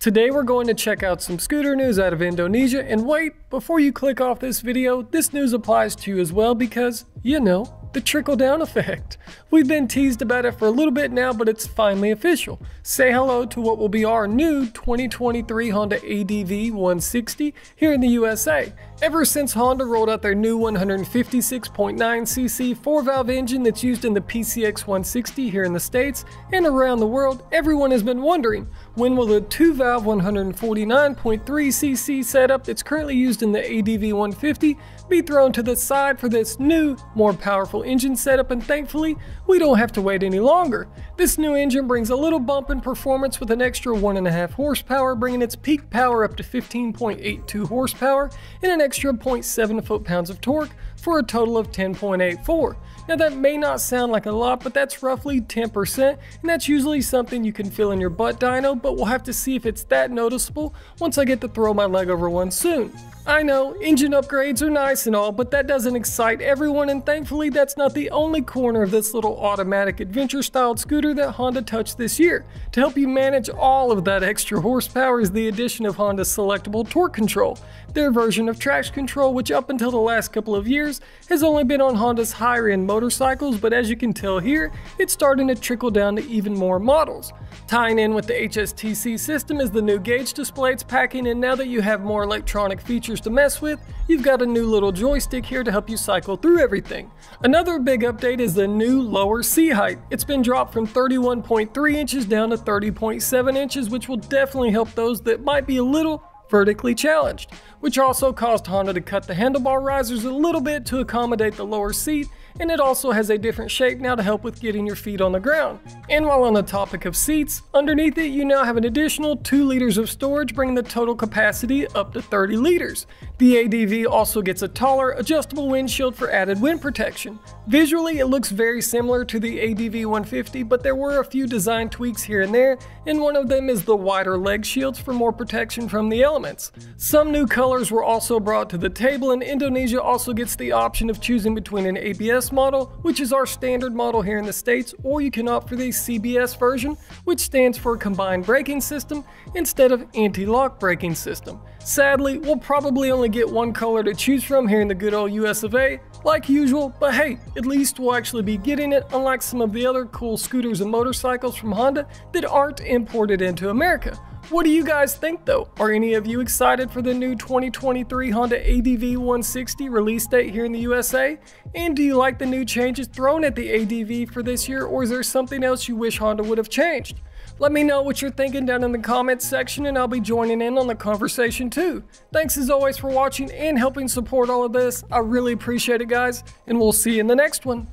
Today we're going to check out some scooter news out of Indonesia. And wait, before you click off this video, this news applies to you as well because, you know, the trickle down effect. We've been teased about it for a little bit now, but it's finally official. Say hello to what will be our new 2023 Honda ADV 160 here in the USA. Ever since Honda rolled out their new 156.9cc 4-valve engine that's used in the PCX 160 here in the States and around the world, everyone has been wondering, when will the 2-valve 149.3cc setup that's currently used in the ADV 150 be thrown to the side for this new, more powerful engine setup and thankfully, we don't have to wait any longer. This new engine brings a little bump in performance with an extra 1.5 horsepower, bringing its peak power up to 15.82 horsepower and an extra 0.7 foot-pounds of torque for a total of 10.84. Now that may not sound like a lot, but that's roughly 10%, and that's usually something you can feel in your butt dyno, but we'll have to see if it's that noticeable once I get to throw my leg over one soon. I know, engine upgrades are nice and all, but that doesn't excite everyone and thankfully that's not the only corner of this little automatic adventure styled scooter that Honda touched this year. To help you manage all of that extra horsepower is the addition of Honda's selectable torque control, their version of traction control which up until the last couple of years has only been on Honda's higher end motorcycles but as you can tell here, it's starting to trickle down to even more models. Tying in with the HSTC system is the new gauge display it's packing and now that you have more electronic features features to mess with, you've got a new little joystick here to help you cycle through everything. Another big update is the new lower seat height. It's been dropped from 31.3 inches down to 30.7 inches, which will definitely help those that might be a little vertically challenged, which also caused Honda to cut the handlebar risers a little bit to accommodate the lower seat and it also has a different shape now to help with getting your feet on the ground. And while on the topic of seats, underneath it you now have an additional 2 liters of storage bringing the total capacity up to 30 liters. The ADV also gets a taller, adjustable windshield for added wind protection. Visually it looks very similar to the ADV 150 but there were a few design tweaks here and there and one of them is the wider leg shields for more protection from the elements. Some new colors were also brought to the table and Indonesia also gets the option of choosing between an ABS CBS model, which is our standard model here in the States, or you can opt for the CBS version, which stands for Combined Braking System instead of Anti-Lock Braking System. Sadly, we'll probably only get one color to choose from here in the good old US of A, like usual, but hey, at least we'll actually be getting it, unlike some of the other cool scooters and motorcycles from Honda that aren't imported into America. What do you guys think though? Are any of you excited for the new 2023 Honda ADV 160 release date here in the USA? And do you like the new changes thrown at the ADV for this year or is there something else you wish Honda would have changed? Let me know what you're thinking down in the comments section and I'll be joining in on the conversation too. Thanks as always for watching and helping support all of this. I really appreciate it guys and we'll see you in the next one.